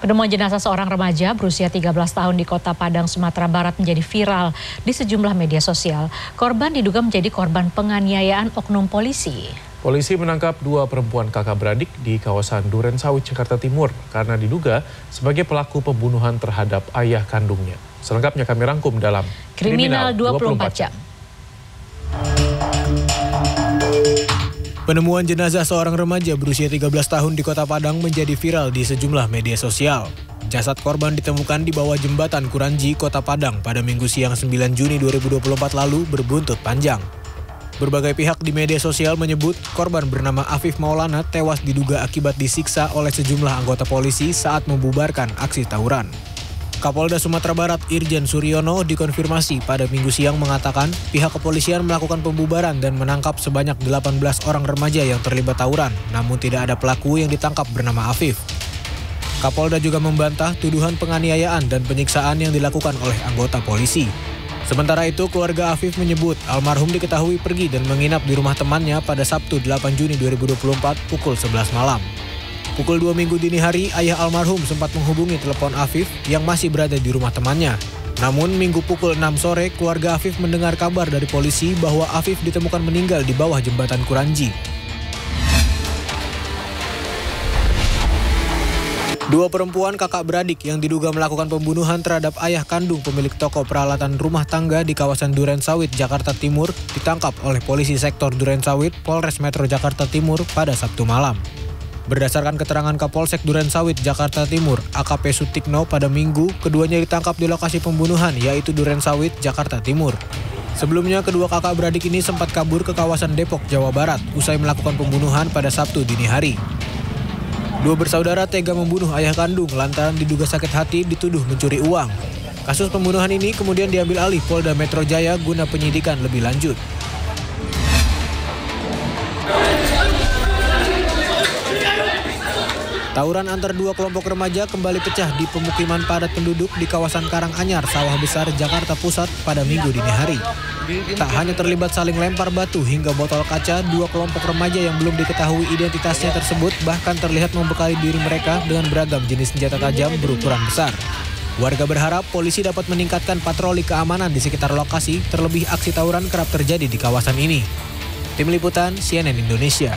Penemuan jenazah seorang remaja berusia 13 tahun di kota Padang, Sumatera Barat menjadi viral di sejumlah media sosial. Korban diduga menjadi korban penganiayaan oknum polisi. Polisi menangkap dua perempuan kakak beradik di kawasan Duren Sawit, Jakarta Timur karena diduga sebagai pelaku pembunuhan terhadap ayah kandungnya. Selengkapnya kami rangkum dalam Kriminal 24 Jam. Penemuan jenazah seorang remaja berusia 13 tahun di Kota Padang menjadi viral di sejumlah media sosial. Jasad korban ditemukan di bawah jembatan Kuranji, Kota Padang pada minggu siang 9 Juni 2024 lalu berbuntut panjang. Berbagai pihak di media sosial menyebut korban bernama Afif Maulana tewas diduga akibat disiksa oleh sejumlah anggota polisi saat membubarkan aksi tawuran. Kapolda Sumatera Barat Irjen Suryono dikonfirmasi pada minggu siang mengatakan pihak kepolisian melakukan pembubaran dan menangkap sebanyak 18 orang remaja yang terlibat tawuran, namun tidak ada pelaku yang ditangkap bernama Afif. Kapolda juga membantah tuduhan penganiayaan dan penyiksaan yang dilakukan oleh anggota polisi. Sementara itu, keluarga Afif menyebut almarhum diketahui pergi dan menginap di rumah temannya pada Sabtu 8 Juni 2024 pukul 11 malam. Pukul 2 minggu dini hari, ayah almarhum sempat menghubungi telepon Afif yang masih berada di rumah temannya. Namun minggu pukul 6 sore, keluarga Afif mendengar kabar dari polisi bahwa Afif ditemukan meninggal di bawah jembatan Kuranji. Dua perempuan kakak beradik yang diduga melakukan pembunuhan terhadap ayah kandung pemilik toko peralatan rumah tangga di kawasan Duren Sawit, Jakarta Timur ditangkap oleh polisi sektor Duren Sawit, Polres Metro Jakarta Timur pada Sabtu malam. Berdasarkan keterangan Kapolsek Duren Sawit, Jakarta Timur, AKP Sutikno pada minggu, keduanya ditangkap di lokasi pembunuhan, yaitu Duren Sawit, Jakarta Timur. Sebelumnya, kedua kakak beradik ini sempat kabur ke kawasan Depok, Jawa Barat, usai melakukan pembunuhan pada Sabtu dini hari. Dua bersaudara tega membunuh ayah kandung lantaran diduga sakit hati dituduh mencuri uang. Kasus pembunuhan ini kemudian diambil alih Polda Metro Jaya guna penyidikan lebih lanjut. Tawuran antar dua kelompok remaja kembali pecah di pemukiman padat penduduk di kawasan Karanganyar, Sawah Besar, Jakarta Pusat pada minggu dini hari. Tak hanya terlibat saling lempar batu hingga botol kaca, dua kelompok remaja yang belum diketahui identitasnya tersebut bahkan terlihat membekali diri mereka dengan beragam jenis senjata tajam berukuran besar. Warga berharap polisi dapat meningkatkan patroli keamanan di sekitar lokasi, terlebih aksi tawuran kerap terjadi di kawasan ini. Tim Liputan CNN Indonesia.